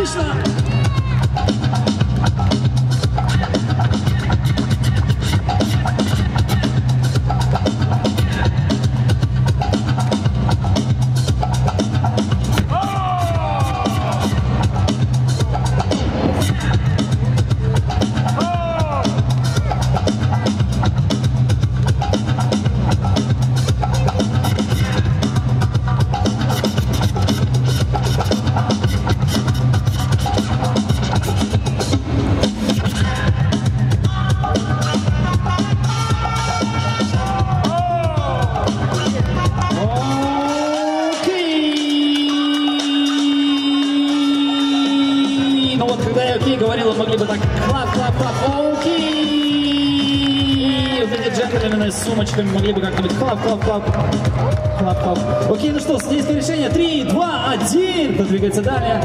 Lisa. Бы так клап, клап, клап, окей! Вот эти джентльмены с сумочками могли бы как-нибудь клап, клап, клап, клап, клап. Окей, ну что, судейское решение. Три, два, один. Кто двигается далее?